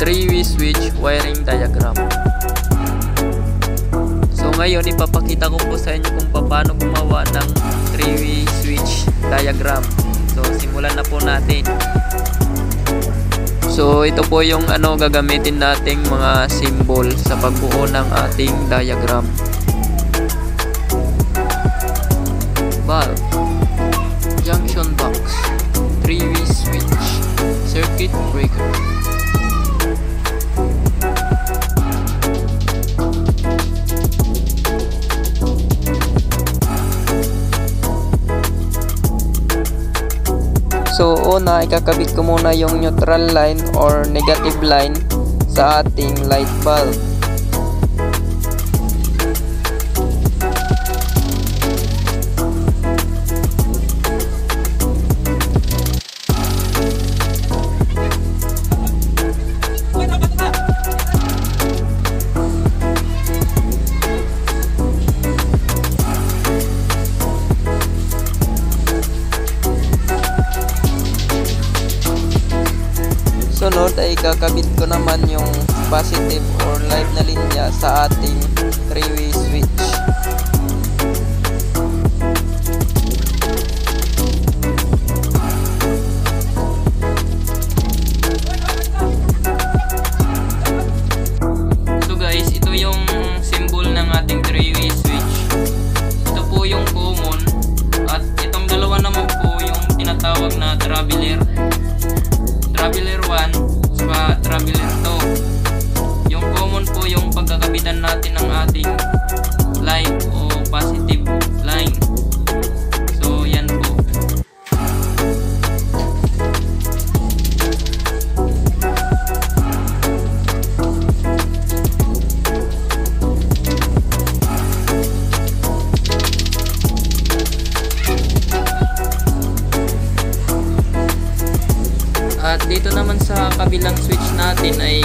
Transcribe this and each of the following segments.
3-way switch wiring diagram. So ngayon ipapakita ko po sa inyo kung paano gumawa ng 3-way switch diagram. So simulan na po natin. So ito po yung ano gagamitin nating mga symbol sa pagbuo ng ating diagram. Valve, junction box, 3-way switch, circuit breaker. So una, ikakabit ko muna yung neutral line or negative line sa ating light bulb. Sunod ay kakabit ko naman yung positive or live na linya sa ating three-way switch. So guys, ito yung symbol ng ating three-way switch. Ito po yung common at itong dalawa naman po yung tinatawag na traveler. Traveler 1 2. Yung common po yung pagkakabitan natin ng ating At dito naman sa kabilang switch natin ay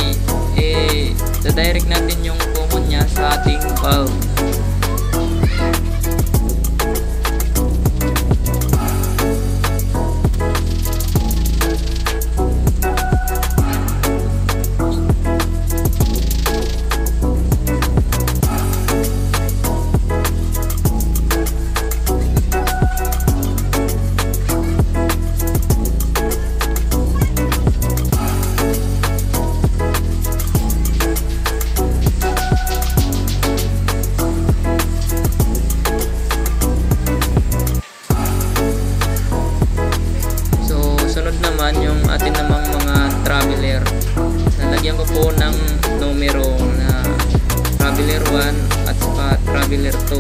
eh, direct natin yung common niya sa ating bulb. Ng numero na traveler 1 at saka traveler 2.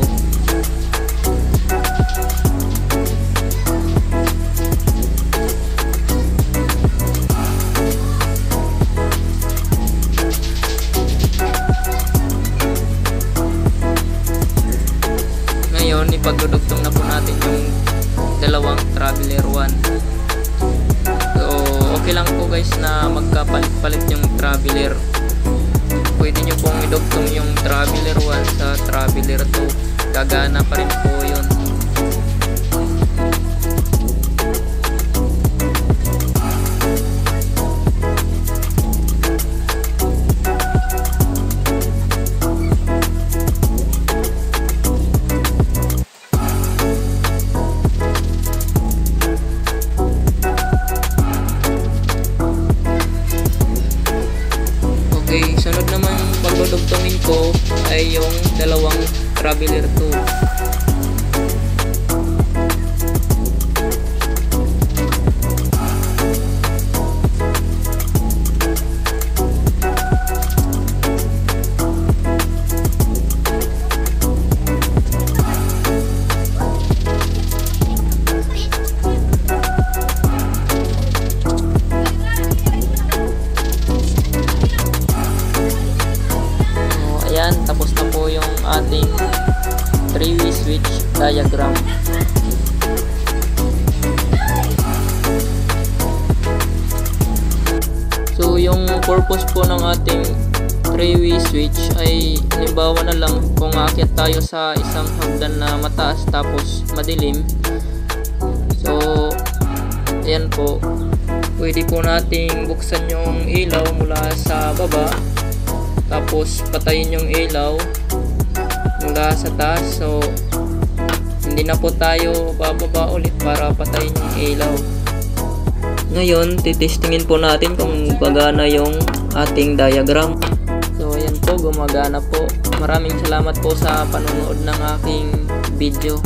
Ngayon, ipagdudugtong na po natin yung dalawang traveler 1. Okay lang po guys na magkapalit-palit yung traveler. Pwede nyo pong idugtong yung traveler 1 sa traveler 2. Gagana pa rin po yun. Naman pagdudugtongin ko ay yung dalawang traveler 2. Yung ating three-way switch diagram. So, yung purpose po ng ating three-way switch ay halimbawa na lang kung aakyat tayo sa isang hagdan na mataas tapos madilim. So, ayan po. pwede po nating buksan yung ilaw mula sa baba tapos patayin yung ilaw mula sa taas. So hindi na po tayo bababa ulit para patayin yung ilaw. Ngayon titestingin po natin kung gagana yung ating diagram. So ayan po gumagana po. Maraming salamat po sa panonood ng aking video